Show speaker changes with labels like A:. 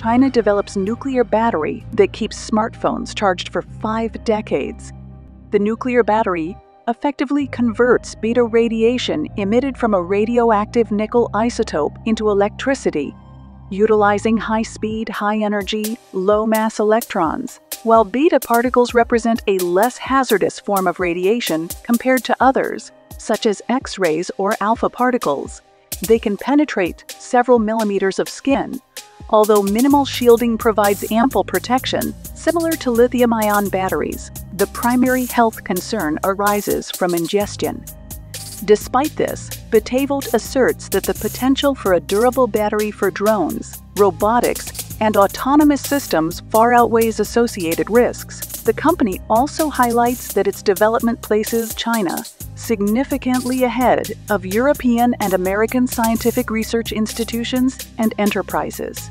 A: China develops nuclear battery that keeps smartphones charged for five decades. The nuclear battery effectively converts beta radiation emitted from a radioactive nickel isotope into electricity, utilizing high-speed, high-energy, low-mass electrons, while beta particles represent a less hazardous form of radiation compared to others, such as X-rays or alpha particles. They can penetrate several millimeters of skin, although minimal shielding provides ample protection, similar to lithium-ion batteries, the primary health concern arises from ingestion. Despite this, Betavolt asserts that the potential for a durable battery for drones, robotics, and autonomous systems far outweighs associated risks. The company also highlights that its development places China significantly ahead of European and American scientific research institutions and enterprises.